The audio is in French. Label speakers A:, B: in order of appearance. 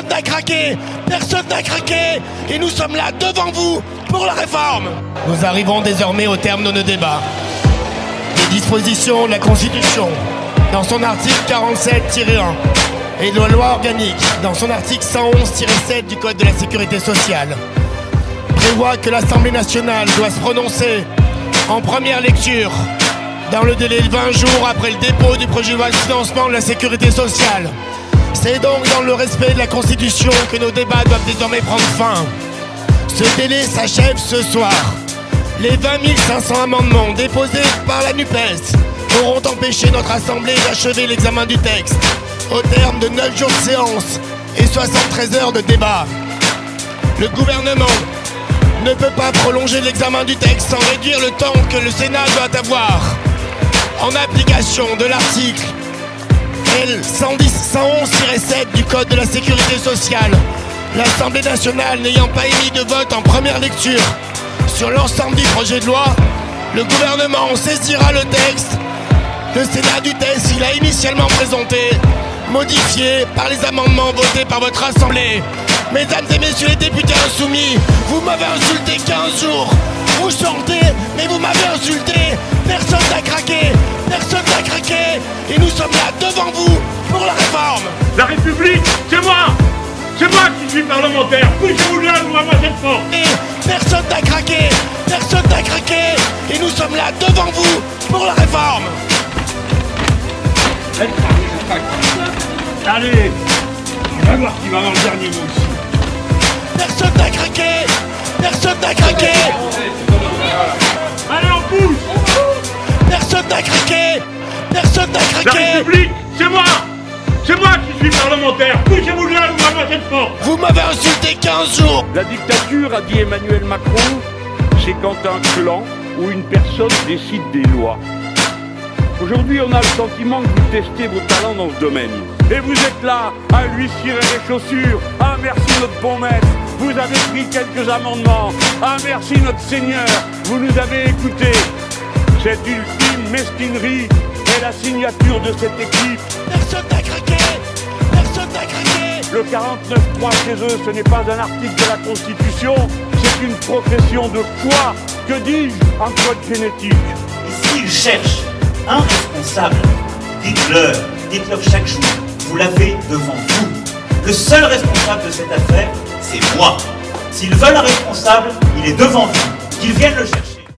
A: Personne n'a craqué, personne n'a craqué, et nous sommes là devant vous pour la réforme. Nous arrivons désormais au terme de nos débats. Les dispositions de la Constitution, dans son article 47-1, et de la loi organique, dans son article 111-7 du Code de la sécurité sociale, prévoit que l'Assemblée nationale doit se prononcer en première lecture dans le délai de 20 jours après le dépôt du projet de loi de financement de la sécurité sociale. C'est donc dans le respect de la Constitution que nos débats doivent désormais prendre fin. Ce délai s'achève ce soir. Les 20 500 amendements déposés par la NUPES auront empêché notre Assemblée d'achever l'examen du texte au terme de 9 jours de séance et 73 heures de débat. Le gouvernement ne peut pas prolonger l'examen du texte sans réduire le temps que le Sénat doit avoir. En application de l'article L 110-111-7 du Code de la Sécurité sociale, l'Assemblée nationale n'ayant pas émis de vote en première lecture sur l'ensemble du projet de loi, le gouvernement saisira le texte, le Sénat du texte qu'il a initialement présenté, modifié par les amendements votés par votre Assemblée. Mesdames et messieurs les députés insoumis, vous m'avez insulté 15 jours. Vous chantez, mais vous m'avez insulté. Personne n'a craqué, personne n'a craqué. Et nous sommes là devant vous pour la réforme.
B: La République, c'est moi C'est moi qui suis parlementaire Poussez-vous là, nous avons cette force
A: Et personne n'a craqué, personne n'a craqué. Et nous sommes là devant vous pour la réforme.
B: Allez Tu vas voir qui va avoir le dernier mot ici.
A: Personne n'a craqué Personne n'a craqué
B: Allez, on pousse
A: Personne n'a craqué Personne n'a
B: La
A: craqué
B: suis parlementaire Poussez-vous là, nous avons cette force
A: Vous m'avez insulté 15 jours
C: La dictature, a dit Emmanuel Macron, c'est quand un clan ou une personne décide des lois. Aujourd'hui, on a le sentiment que vous testez vos talents dans ce domaine. Et vous êtes là à lui cirer les chaussures. Ah, merci notre bon maître. Vous avez pris quelques amendements. Ah, merci notre Seigneur. Vous nous avez écoutés. Cette ultime mesquinerie est la signature de cette équipe.
A: Personne n'a craqué
C: Le 49.3 chez eux, ce n'est pas un article de la Constitution, c'est une profession de foi. Que dis-je en code génétique?
D: Et s'ils cherchent un responsable, dites-leur, dites-leur chaque jour, vous l'avez devant vous. Le seul responsable de cette affaire, c'est moi. S'ils veulent un responsable, il est devant vous. Qu'ils viennent le chercher.